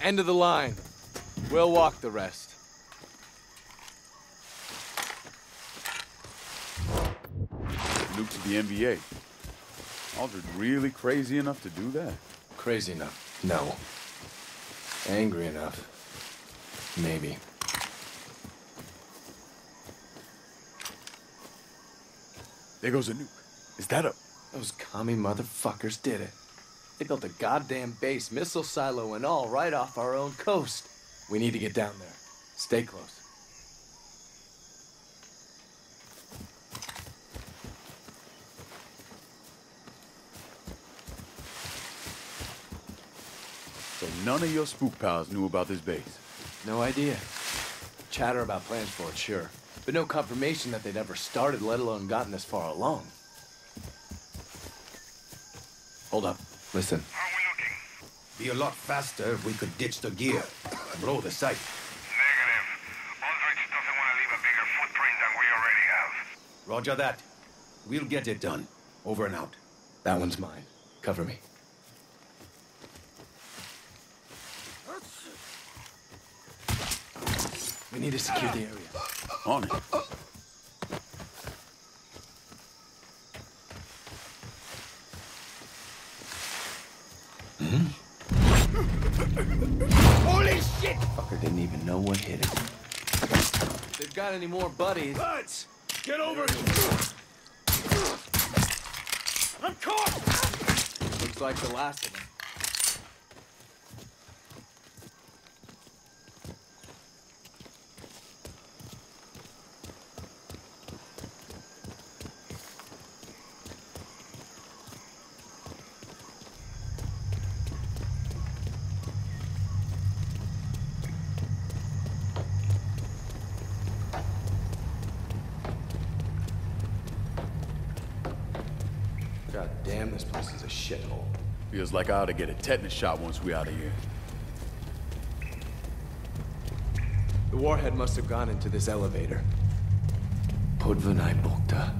End of the line. We'll walk the rest. Nuke to the NBA. Aldridge really crazy enough to do that? Crazy enough? No. Angry enough? Maybe. There goes a nuke. Is that a... Those commie motherfuckers did it. They built a goddamn base, missile silo and all, right off our own coast. We need to get down there. Stay close. So none of your spook pals knew about this base. No idea. Chatter about plans for it, sure. But no confirmation that they'd ever started, let alone gotten this far along. Hold up. Listen. How are we looking? Be a lot faster if we could ditch the gear. Blow the site. Negative. Aldridge doesn't want to leave a bigger footprint than we already have. Roger that. We'll get it done. Over and out. That one's mine. Cover me. We need to secure the area. On it. Got any more buddies. Lads! Get over here! I'm caught! Looks like the last of them. God damn, this place is a shithole. Feels like I ought to get a tetanus shot once we out of here. The warhead must have gone into this elevator. Podvanai Bokta.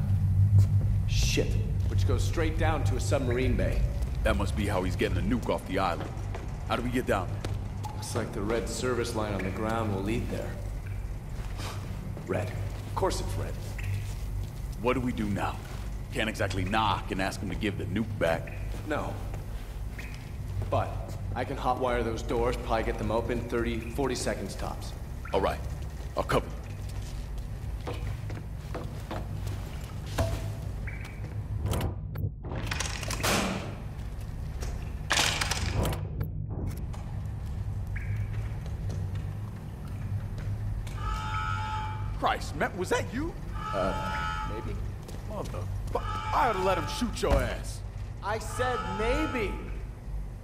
Shit. Which goes straight down to a submarine bay. That must be how he's getting the nuke off the island. How do we get down there? Looks like the red service line on the ground will lead there. Red. Of course it's red. What do we do now? Can't exactly knock and ask him to give the nuke back. No. But I can hotwire those doors, probably get them open 30, 40 seconds tops. All right. I'll cover. Christ, Matt, was that you? Shoot your ass. I said maybe.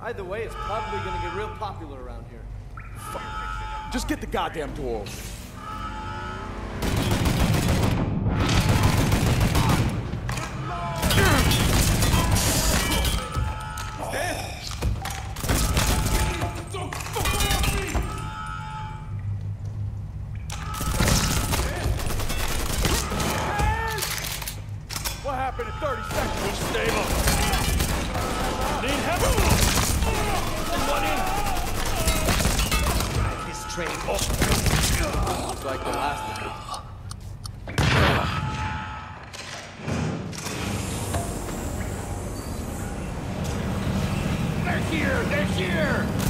Either way, it's probably gonna get real popular around here. Just get the goddamn door train. Oh. Like the last of them. They're here! They're here!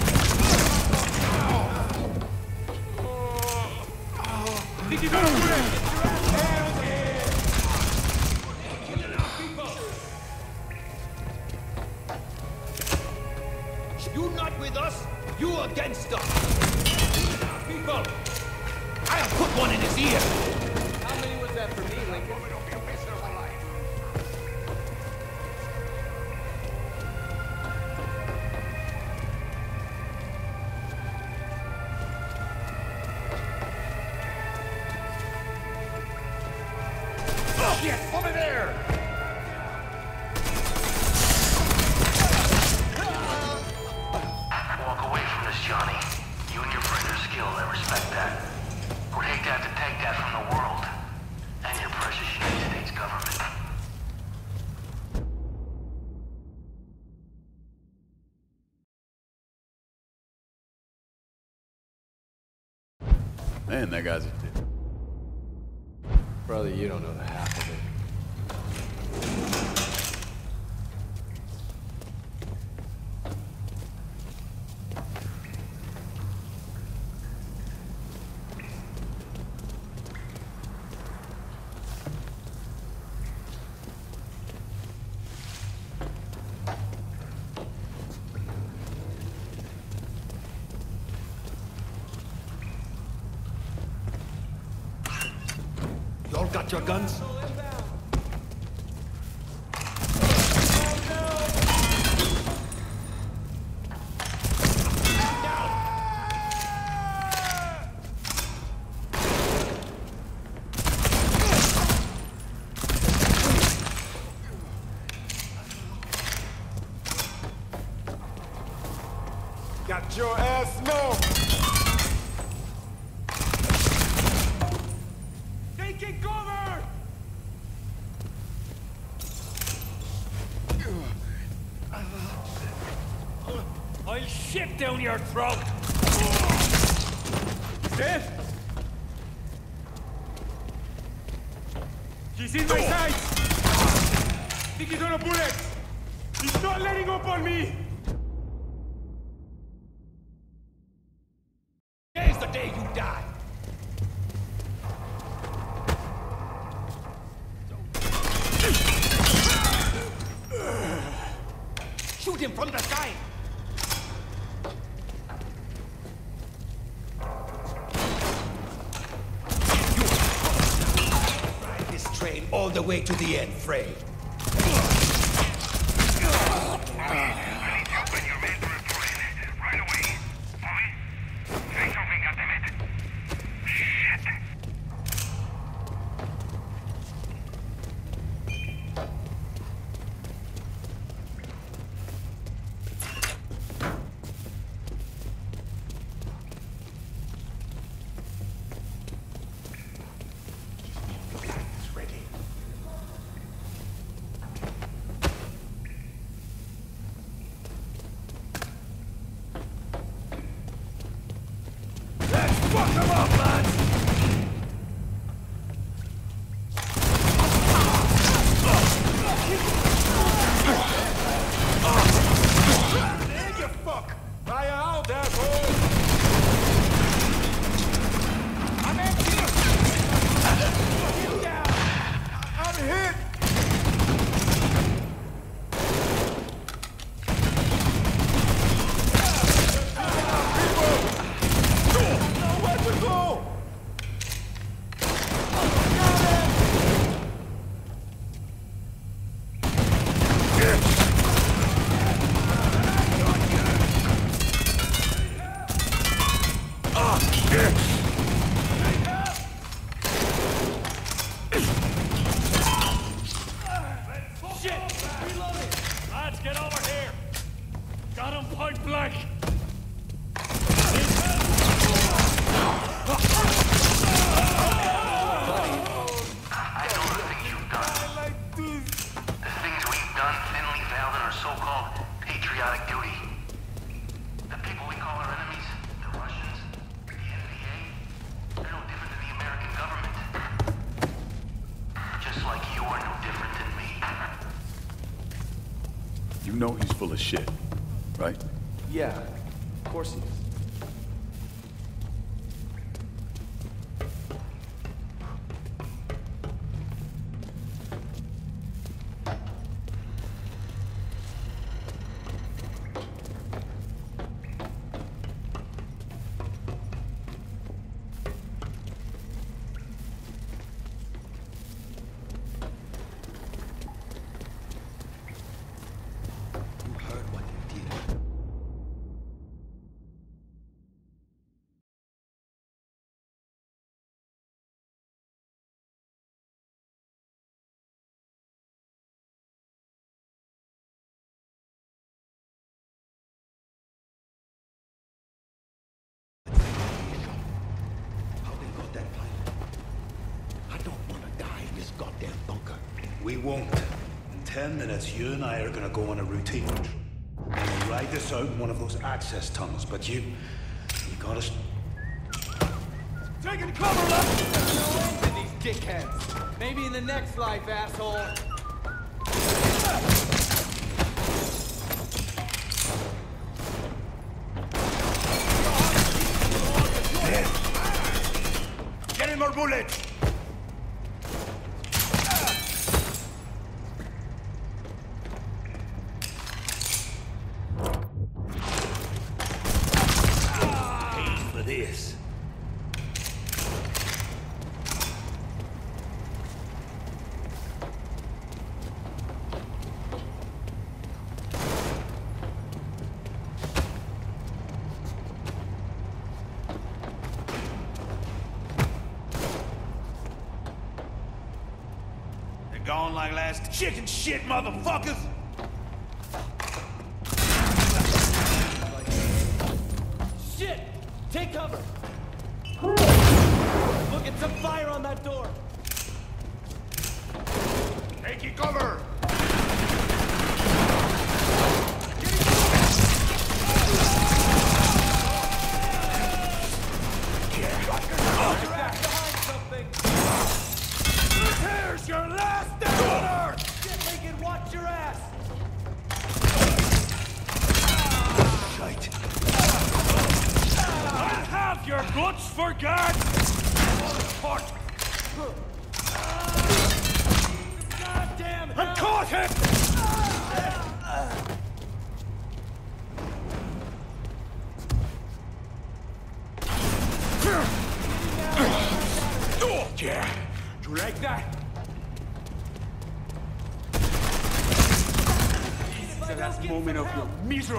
that guy's a dick. Brother, you don't know the half. got your guns? to the end, Frey. We won't. In ten minutes, you and I are gonna go on a routine patrol. And we'll ride this out in one of those access tunnels, but you... You gotta... Taking cover, left! And these dickheads. Maybe in the next life, asshole. Get him more bullets! Pay for this. They're gone last chicken shit, motherfuckers!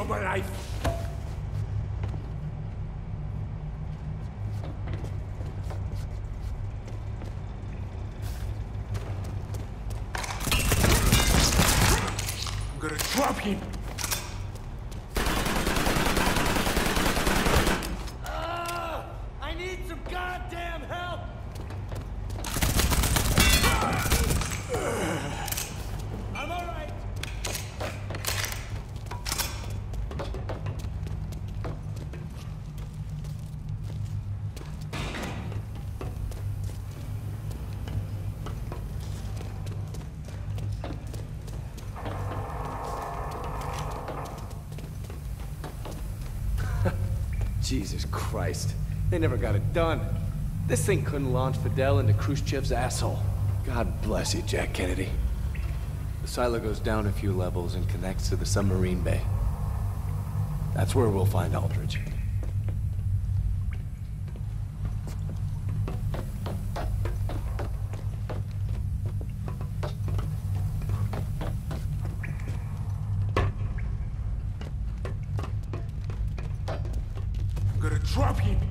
Your miserable Jesus Christ. They never got it done. This thing couldn't launch Fidel into Khrushchev's asshole. God bless you, Jack Kennedy. The silo goes down a few levels and connects to the submarine bay. That's where we'll find Aldridge. Drop him.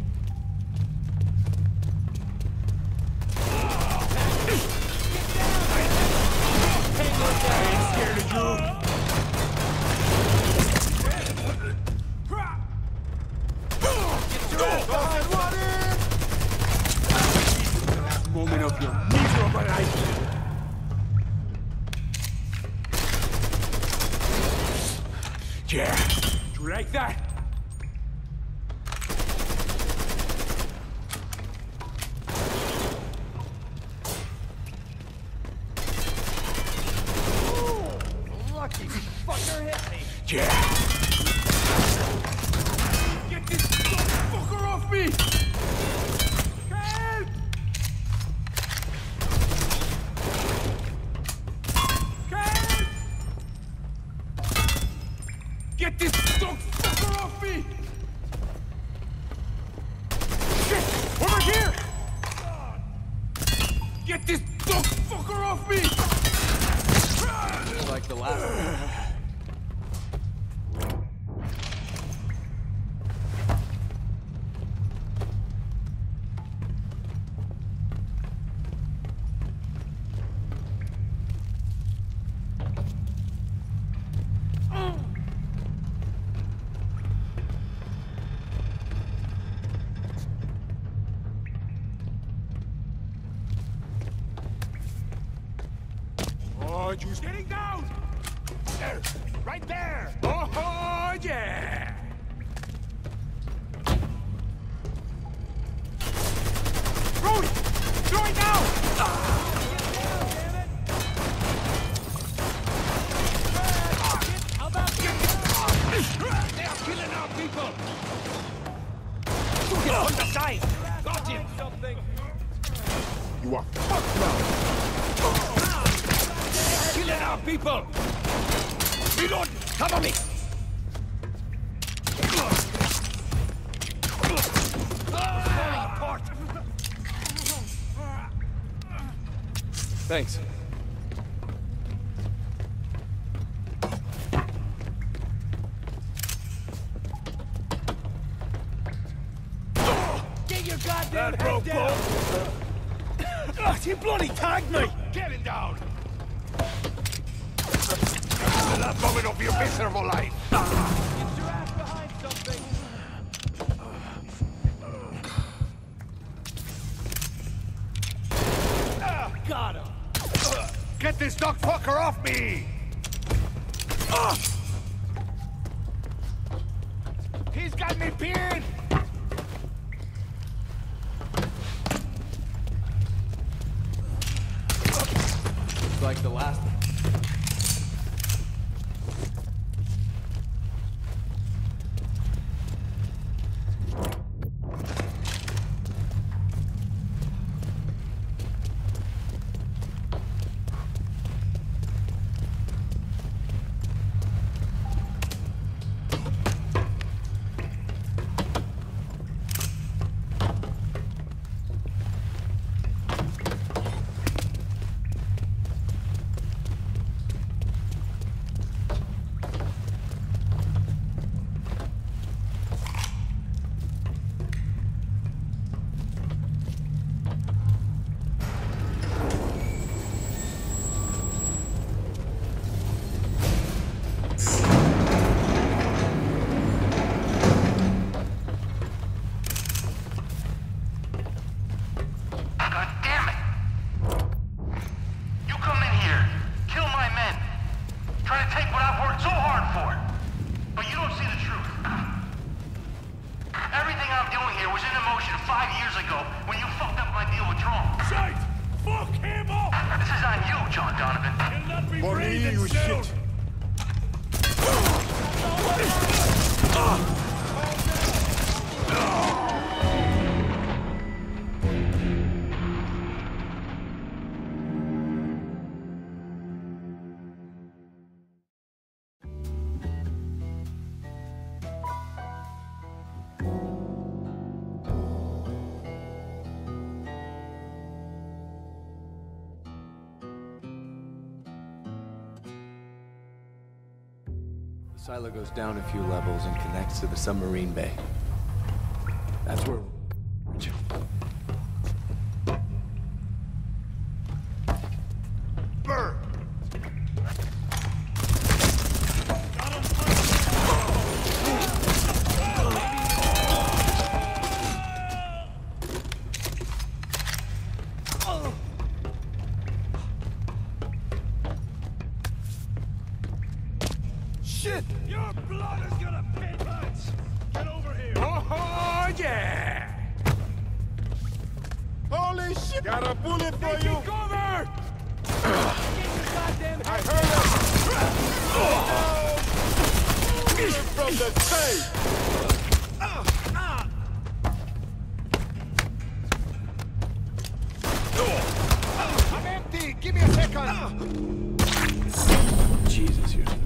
Tyler goes down a few levels and connects to the submarine bay. Shit. Got a bullet for Taking you! cover! I heard him! Oh. No. From the safe! I'm empty! Give me a second! Jesus, you're...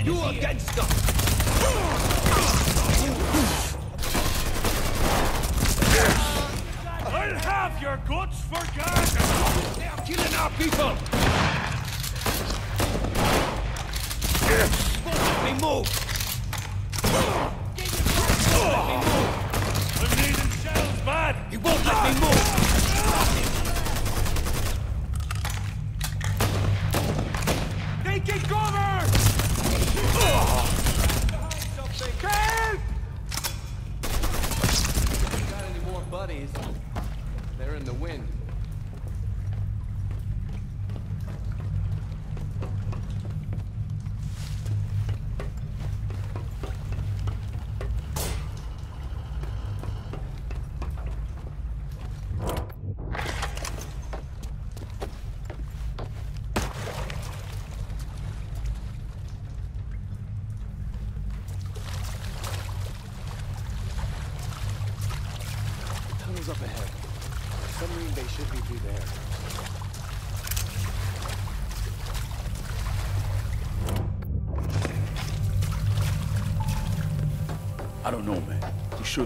us, put one in you against us! I'll have your guts for gas! They are killing our people! Let me move!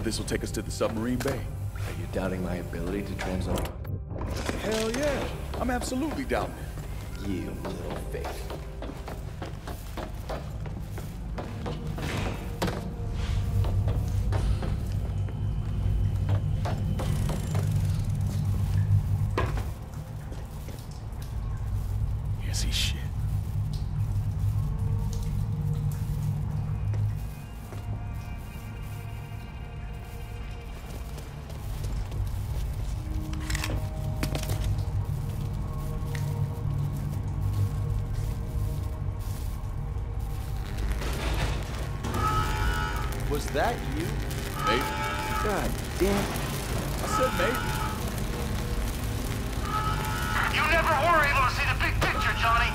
This will take us to the submarine bay? Are you doubting my ability to translate? Hell yeah. I'm absolutely doubting there. Yield little faith. Was that you? Maybe. God damn. I said maybe. You never were able to see the big picture, Johnny.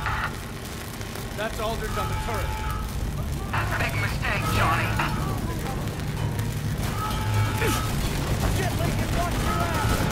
That's Aldridge on the turret. Big mistake, Johnny. Find him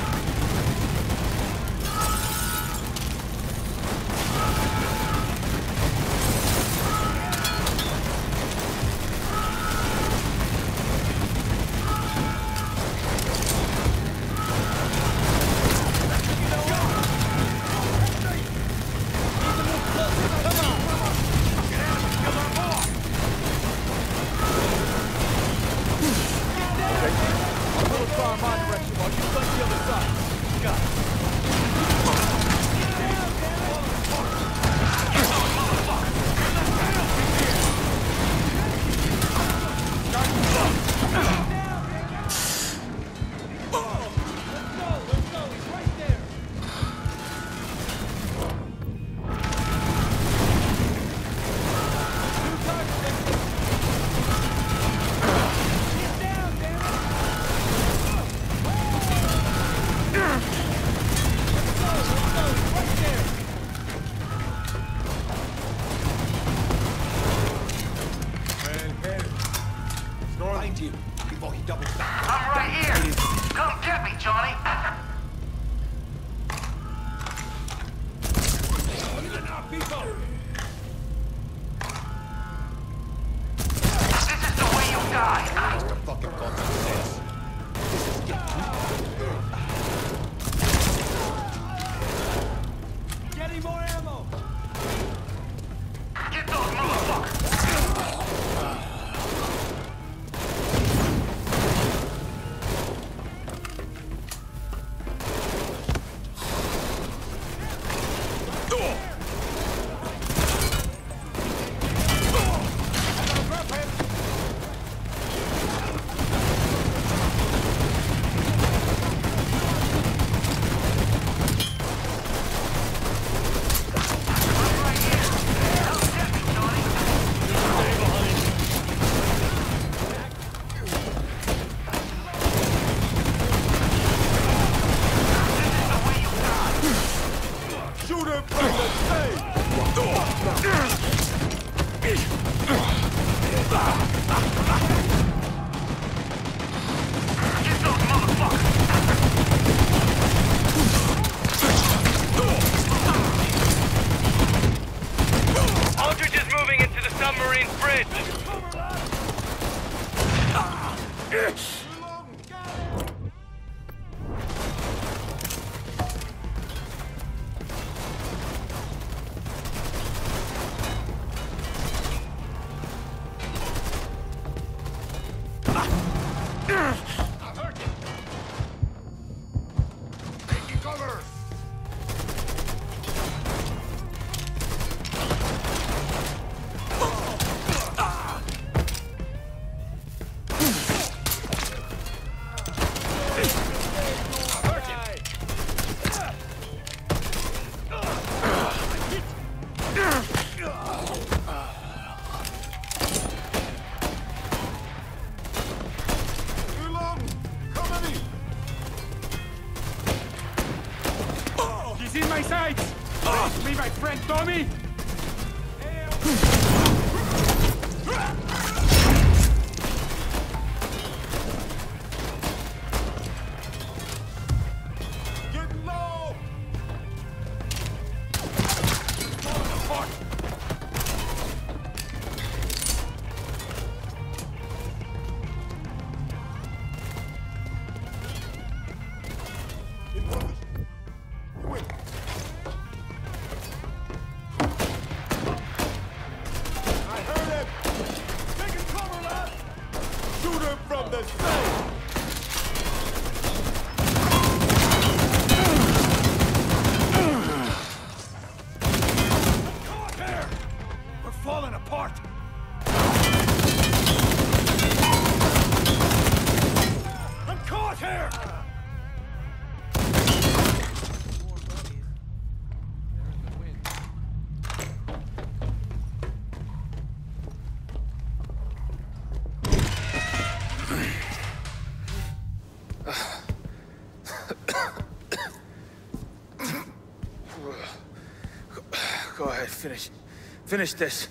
Finish this.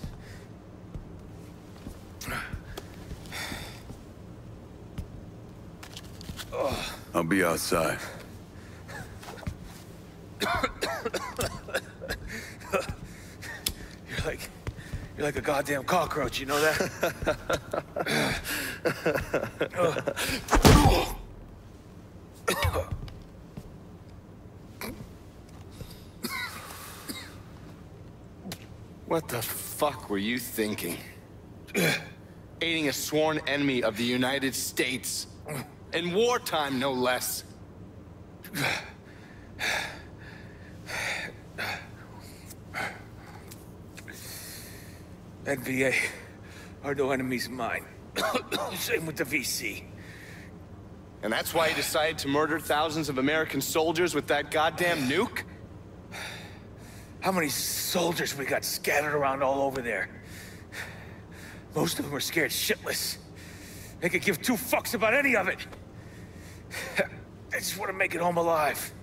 I'll be outside. You're like, you're like a goddamn cockroach. You know that? What the fuck were you thinking? Aiding a sworn enemy of the United States. In wartime, no less. NVA are no enemies of mine. Same with the VC. And that's why you decided to murder thousands of American soldiers with that goddamn nuke? How many soldiers we got scattered around all over there? Most of them are scared shitless. They could give two fucks about any of it. They just want to make it home alive.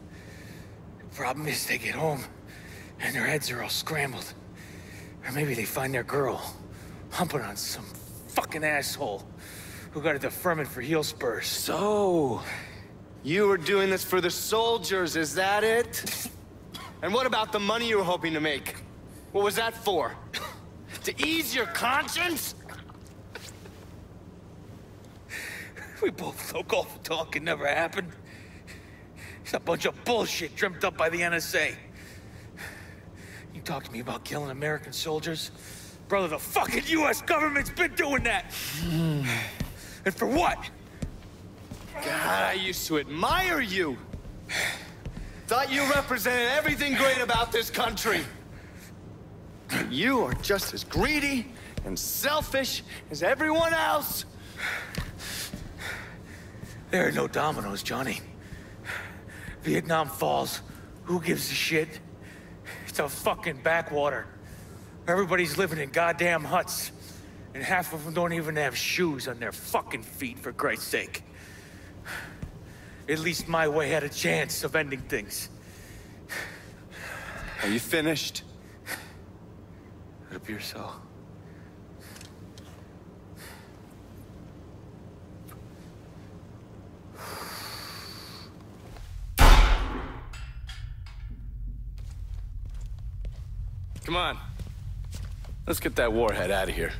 The problem is they get home and their heads are all scrambled. Or maybe they find their girl humping on some fucking asshole who got a deferment for heel spurs. So, you were doing this for the soldiers, is that it? And what about the money you were hoping to make? What was that for? To ease your conscience? We both know golf talk can never happen. It's a bunch of bullshit dreamt up by the NSA. You talk to me about killing American soldiers? Brother, the fucking US government's been doing that! and for what? God, I used to admire you. Thought you represented everything great about this country. You are just as greedy and selfish as everyone else. There are no dominoes, Johnny. Vietnam falls. Who gives a shit? It's a fucking backwater. Everybody's living in goddamn huts. And half of them don't even have shoes on their fucking feet, for Christ's sake. At least my way had a chance of ending things. Are you finished? It appears so. Come on. Let's get that warhead out of here.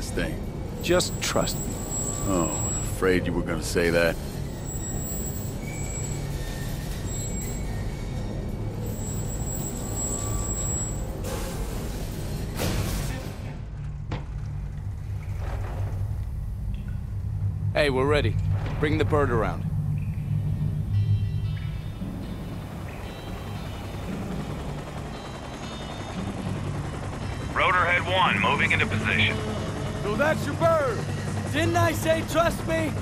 This thing? Just trust me. Oh, I was afraid you were gonna say that. Hey, we're ready. Bring the bird around. Rotorhead 1, moving into position. So that's your bird. Didn't I say trust me?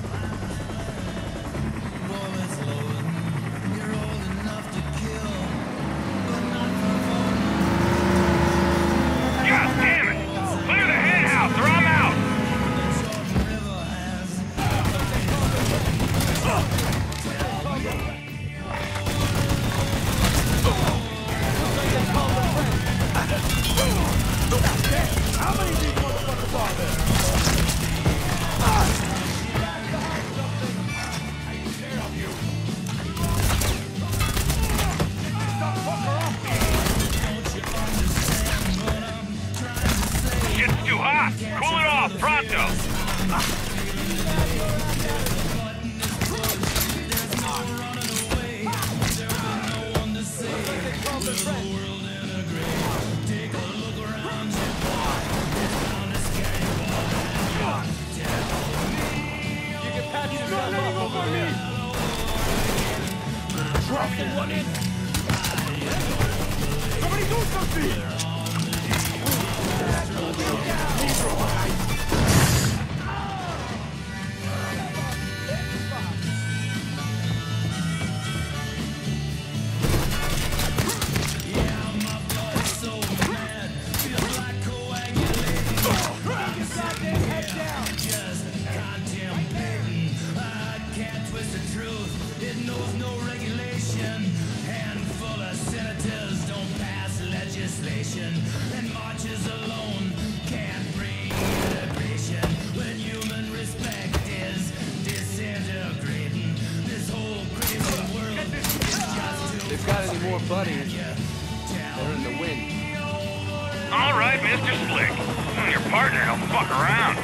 Partner don't fuck around.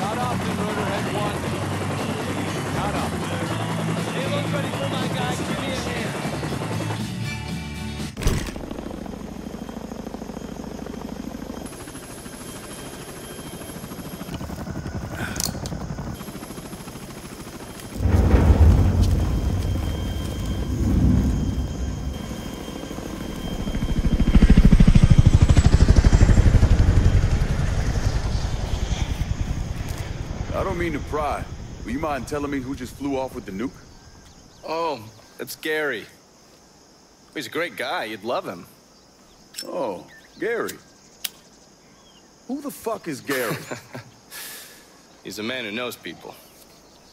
Not often, Rotorhead one. Not often. Look ready for my guy. Don't mean to pry. Will you mind telling me who just flew off with the nuke? Oh, it's Gary. He's a great guy. You'd love him. Oh, Gary. Who the fuck is Gary? He's a man who knows people.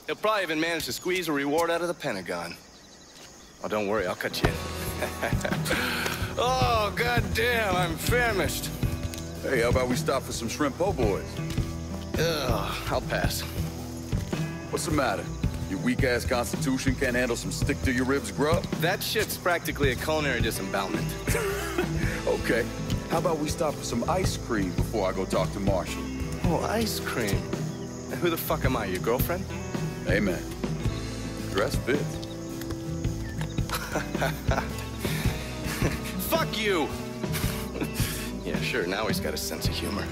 He'll probably even manage to squeeze a reward out of the Pentagon. Oh, don't worry, I'll cut you in. oh, goddamn, I'm famished. hey, how about we stop for some shrimp po' boys? Ugh, I'll pass. What's the matter? Your weak-ass constitution can't handle some stick-to-your-ribs grub? That shit's practically a culinary disembowelment. Okay. How about we stop for some ice cream before I go talk to Marshall? Oh, ice cream. And who the fuck am I, your girlfriend? Hey, man. Dress fits. Fuck you! yeah, sure, now he's got a sense of humor.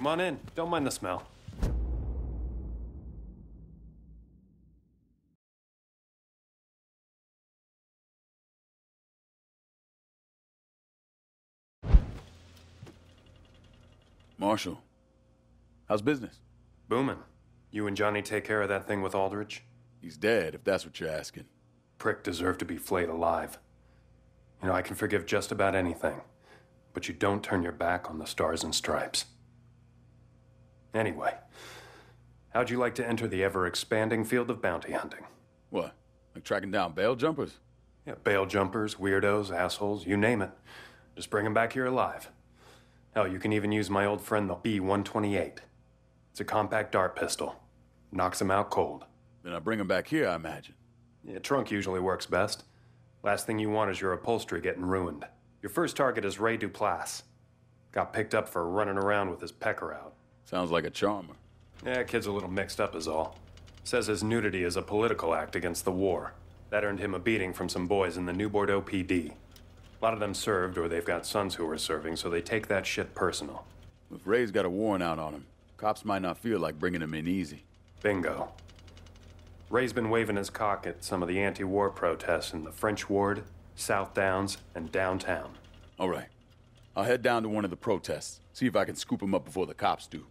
Come on in. Don't mind the smell. Marshall, how's business? Boomin'. You and Johnny take care of that thing with Aldridge? He's dead, if that's what you're asking. Prick deserved to be flayed alive. You know, I can forgive just about anything, but you don't turn your back on the stars and stripes. Anyway, how'd you like to enter the ever expanding field of bounty hunting? What? Like tracking down bail jumpers? Yeah, bail jumpers, weirdos, assholes, you name it. Just bring them back here alive. Hell, you can even use my old friend the B 128. It's a compact dart pistol. Knocks them out cold. Then I bring them back here, I imagine. Yeah, trunk usually works best. Last thing you want is your upholstery getting ruined. Your first target is Ray Duplass. Got picked up for running around with his pecker out. Sounds like a charmer. Yeah, kid's a little mixed up is all. Says his nudity is a political act against the war. That earned him a beating from some boys in the New Bordeaux PD. A lot of them served, or they've got sons who are serving, so they take that shit personal. If Ray's got a warrant out on him, cops might not feel like bringing him in easy. Bingo. Ray's been waving his cock at some of the anti war protests in the French Ward, South Downs, and downtown. All right. I'll head down to one of the protests, see if I can scoop him up before the cops do.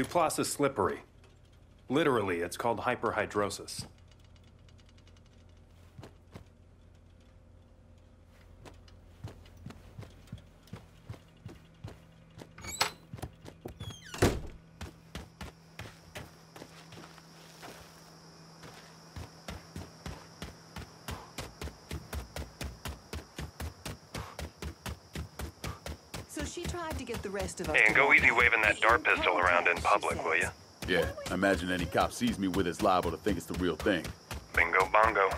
Duplass is slippery. Literally, it's called hyperhidrosis. So she tried to get the rest of us. Hey, and go easy waving that dart pistol around in public, will you? Yeah, I imagine any cop sees me with it's liable to think it's the real thing. Bingo bongo.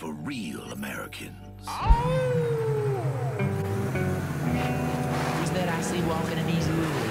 for real Americans. Oh! Who's that I see walking in these woods?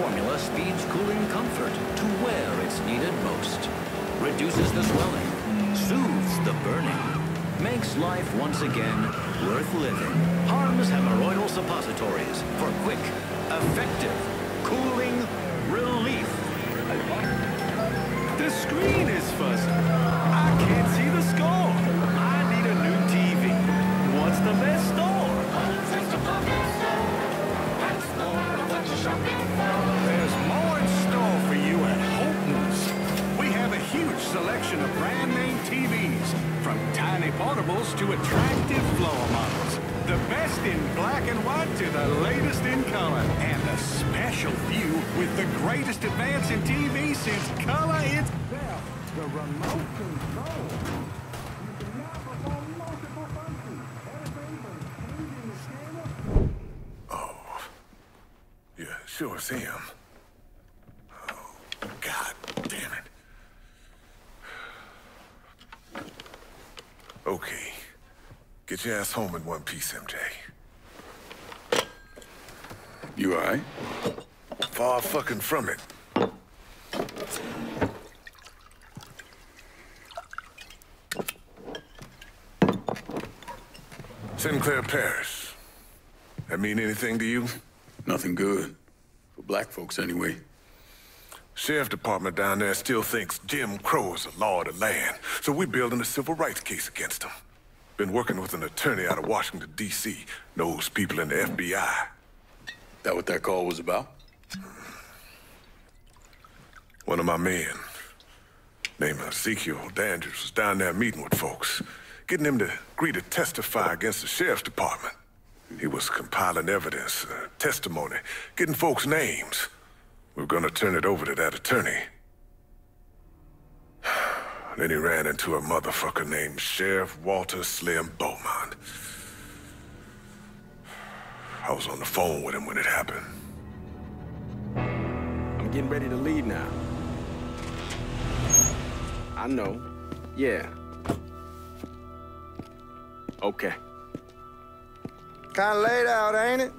Formula speeds cooling comfort to where it's needed most. Reduces the swelling, soothes the burning, makes life once again worth living. Harm's Hemorrhoidal Suppositories for quick, effective, cooling relief. The screen is fuzzy. I can't see the score. I need a new TV. What's the best store? Brand name TVs, from tiny portables to attractive floor models. The best in black and white to the latest in color. And a special view with the greatest advance in TV since color itself. The remote control. you Yeah, sure it's him. Oh, God damn it. Okay. Get your ass home in one piece, MJ. You all right? Far fucking from it. Sinclair Parish. That mean anything to you? Nothing good. For black folks, anyway. Sheriff department down there still thinks Jim Crow is the law of the land, so we're building a civil rights case against him. Been working with an attorney out of Washington, D.C. Knows people in the FBI. That what that call was about? One of my men, named Ezekiel Dandridge, was down there meeting with folks, getting them to agree to testify against the sheriff's department. He was compiling evidence, uh, testimony, getting folks' names. We are gonna turn it over to that attorney. Then he ran into a motherfucker named Sheriff Walter Slim Beaumont. I was on the phone with him when it happened. I'm getting ready to leave now. I know. Yeah. Okay. Kinda laid out, ain't it?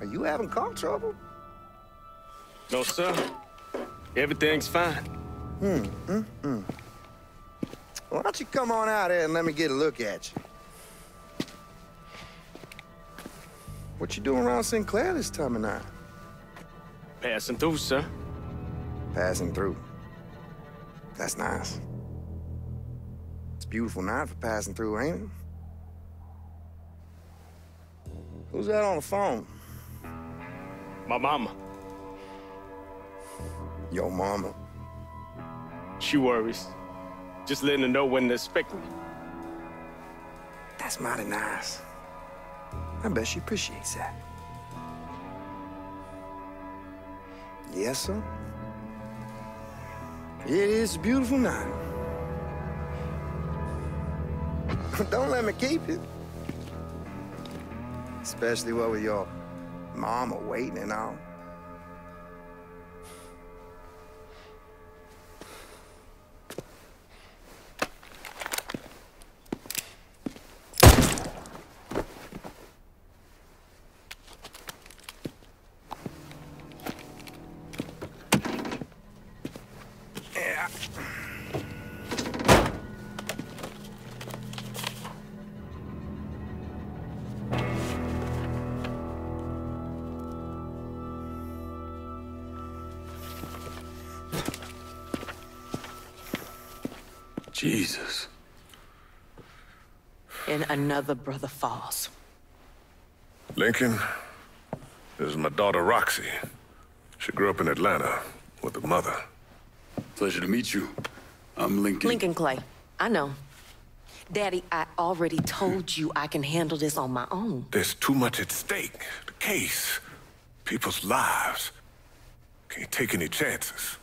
Are you having car trouble? No, sir. Everything's fine. Hmm, hmm, hmm. Why don't you come on out here and let me get a look at you? What you doing around Sinclair this time of night? Passing through, sir. Passing through. That's nice. It's a beautiful night for passing through, ain't it? Who's that on the phone? My mama. Your mama. She worries. Just letting her know when to expect me. That's mighty nice. I bet she appreciates that. Yes, sir. It is a beautiful night. Don't let me keep it. Especially what with your mama waiting and all. Jesus. And another brother falls. Lincoln, this is my daughter Roxy. She grew up in Atlanta with a mother. Pleasure to meet you. I'm Lincoln. Lincoln Clay. I know. Daddy, I already told you I can handle this on my own. There's too much at stake. The case, people's lives. Can't take any chances.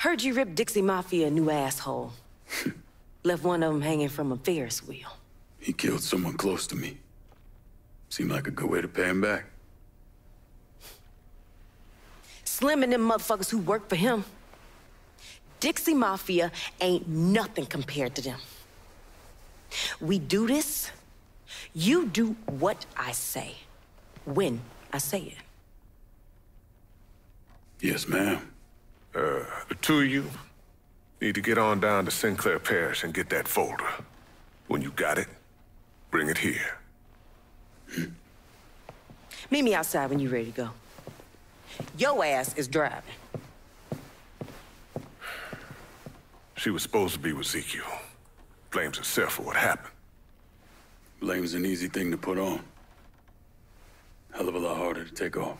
Heard you ripped Dixie Mafia a new asshole. Left one of them hanging from a Ferris wheel. He killed someone close to me. Seemed like a good way to pay him back. Slim and them motherfuckers who work for him. Dixie Mafia ain't nothing compared to them. We do this, you do what I say, when I say it. Yes, ma'am. Uh, the two of you need to get on down to Sinclair Parish and get that folder. When you got it, bring it here. Meet me outside when you're ready to go. Your ass is driving. She was supposed to be with Ezekiel. Blames herself for what happened. Blame's an easy thing to put on. Hell of a lot harder to take off.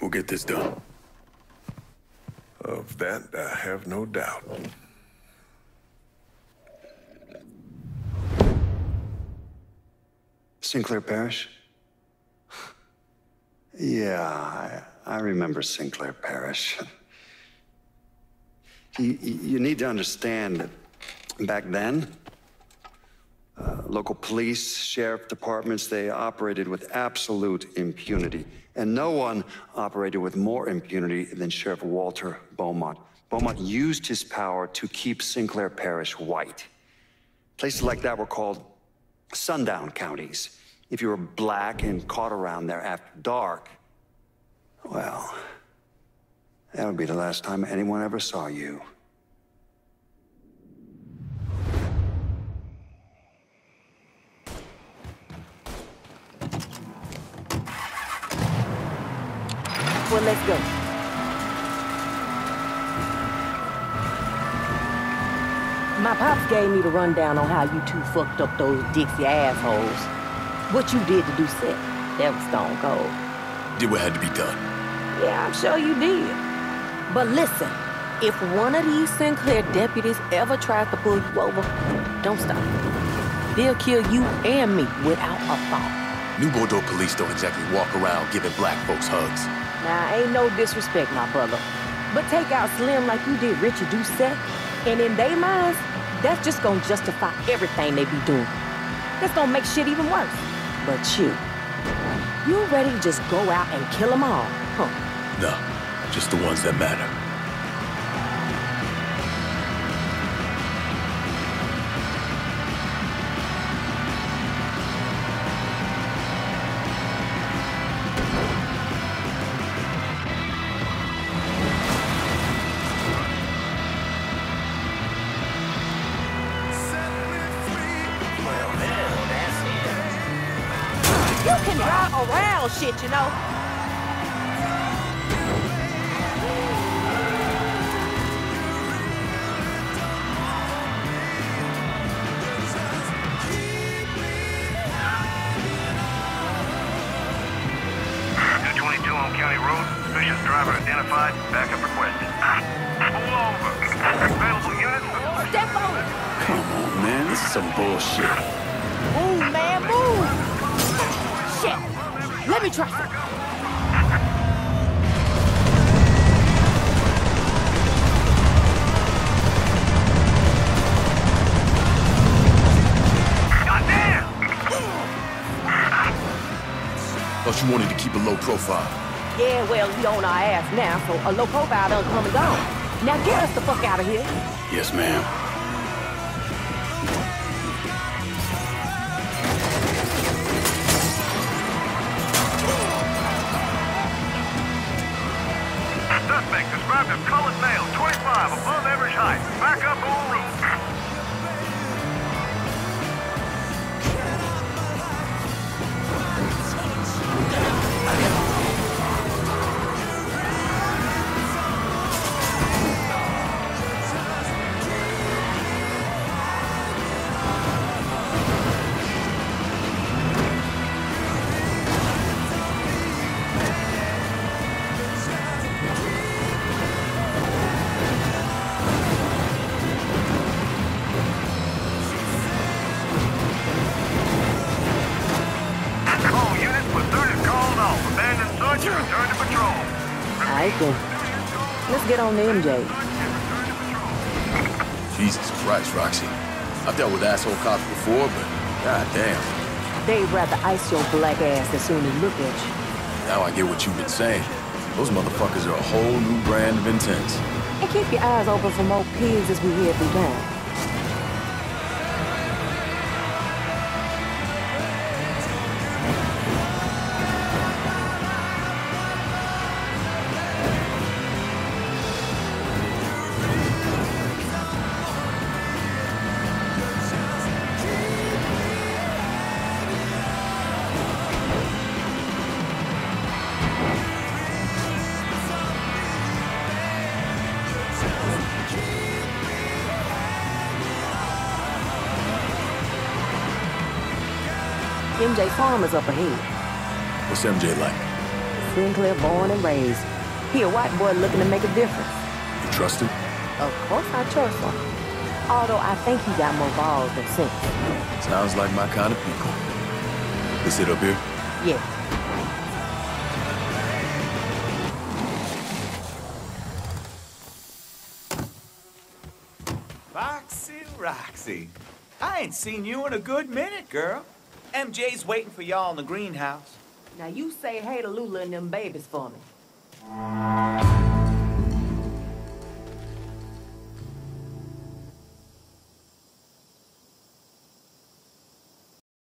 We'll get this done. Of that, I have no doubt. Sinclair Parish? Yeah, I, I remember Sinclair Parish. You, you need to understand that back then, uh, local police, sheriff departments, they operated with absolute impunity. And no one operated with more impunity than Sheriff Walter Beaumont. Beaumont used his power to keep Sinclair Parish white. Places like that were called sundown counties. If you were black and caught around there after dark, well, that would be the last time anyone ever saw you. Well, let's go. My pops gave me the rundown on how you two fucked up those Dixie assholes. What you did to Doucette, that was stone cold. Did what had to be done. Yeah, I'm sure you did. But listen, if one of these Sinclair deputies ever tries to pull you over, don't stop. They'll kill you and me without a thought. New Bordeaux police don't exactly walk around giving black folks hugs. Now, ain't no disrespect, my brother. But take out Slim like you did Richard Doucette, and in their minds, that's just gonna justify everything they be doing. That's gonna make shit even worse. But you, you ready to just go out and kill them all, huh? No, just the ones that matter. Shit, you know? Wanted to keep a low profile. Yeah, well, we on our ass now, so a low profile done come and gone. Now get us the fuck out of here. Yes, ma'am. Get on to MJ. Jesus Christ, Roxy. I've dealt with asshole cops before, but goddamn. They'd rather ice your black ass as soon as look at you. Now I get what you've been saying. Those motherfuckers are a whole new brand of intense. And keep your eyes open for more pigs as we head through town. MJ Farmer's up ahead. What's MJ like? Sinclair born and raised. He a white boy looking to make a difference. You trust him? Of course I trust him. Although I think he got more balls than sense. Sounds like my kind of people. Let's sit up here. Yeah. Roxy, Roxy. I ain't seen you in a good minute, girl. MJ's waiting for y'all in the greenhouse. Now you say hey to Lula and them babies for me.